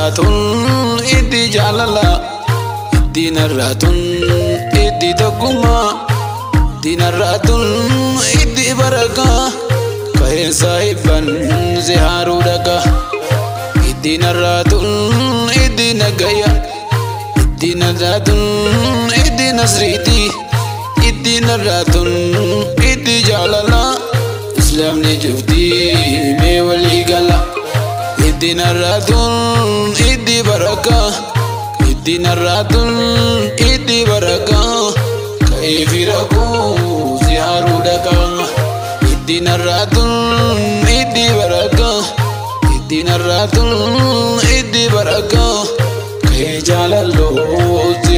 ratun idi jalala itti ratun idi doguma itti ratun idi baraka kahe ibban ziharu daga dhaqa itti idi nagaya nagaya itti idi nasriti nasriiti itti idi jalala islam ne jufti me wali gal Iddinarraa tun itti barakaa. Iddinarraa tun itti baraka Ka'eefi rakkoo si haaruu itti barakaa. Iddinarraa itti barakaa. Ka'ee jaalalloo si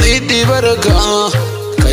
itti itti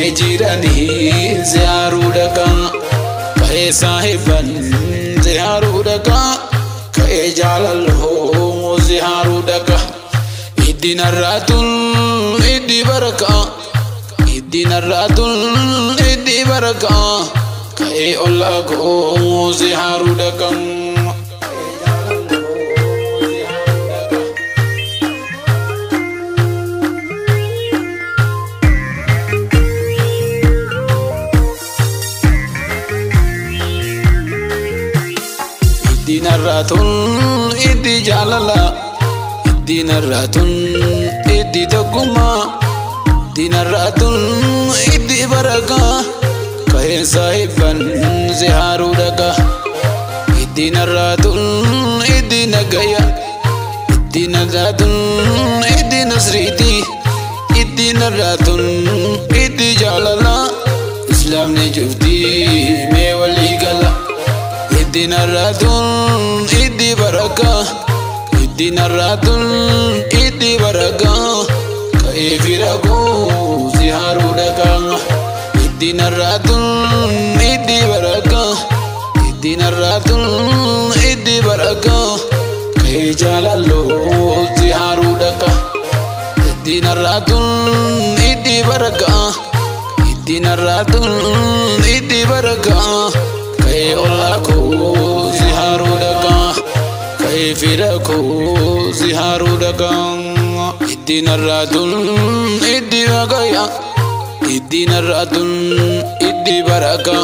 ejidhanii ziyaaruu dhaqaa ka'ee saahiban ziyaaruu dhaqaa ka'ee jaalalloo ziyaaruu dhaqaa iddin arraatun iddi barakaa Iddi arraatun iddi barakaa ka'ee ollaa goo ziyaaruu dhaqaa. مرة إدي جاللا إدي نرة إدي دقما إدي نرة إدي برقا كهي صاحبا زهار رقا إدي نرة إدي نقيا إدي نرة إدي نصريتي إدي نرة إدي جاللا إسلام نجفتي اهدنا الراتون ادي بركة اهدنا الراتون ادي بركة كيف رقو زهار لك اهدنا الراتون ادي بركة اهدنا الراتون ادي بركة كي جلالو زهار لك اهدنا الراتون ادي بركة اهدنا الراتون ادي بركة kai orako ziharu daga kai firako ziharu daga iddina radun iddi bagaya iddina radun iddi baraka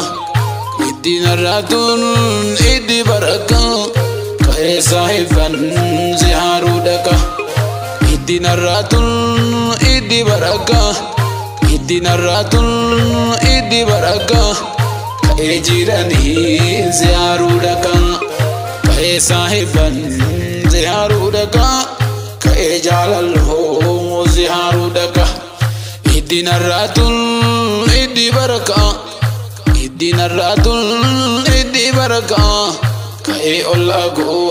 iddina radun iddi baraka kai sahiban ziharu daga iddina radun iddi baraka iddina radun iddi baraka jiranii ziyaaruu dhagaa ka'ee saahiban ziyaaruu dhagaa ka'ee ka ziyaaruu dhagaa iddin arraatuun iddi barakaa iddin arraatuun iddi barakaa ka'ee ol agoo